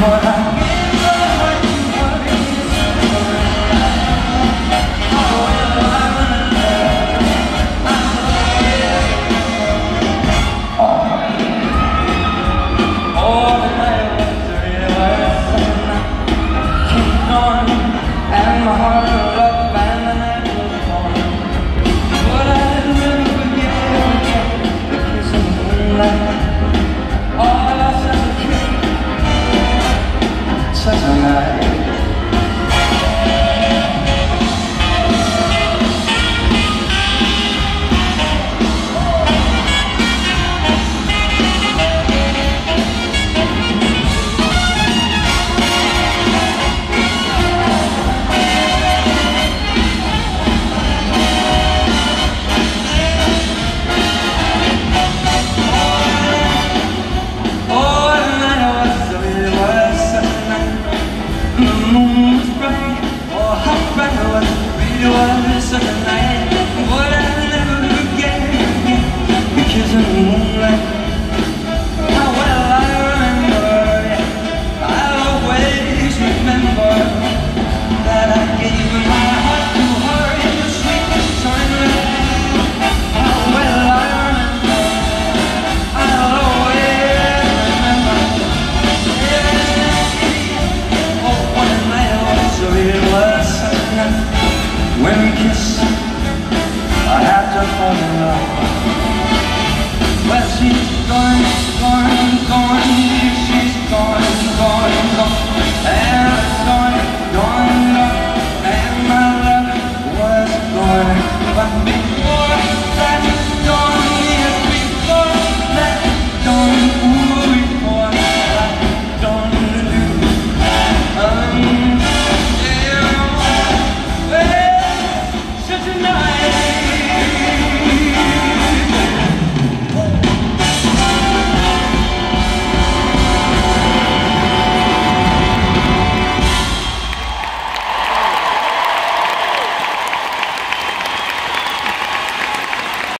what I 在场 moon was bright, or hot brown, read a the second Well, she's going, going, going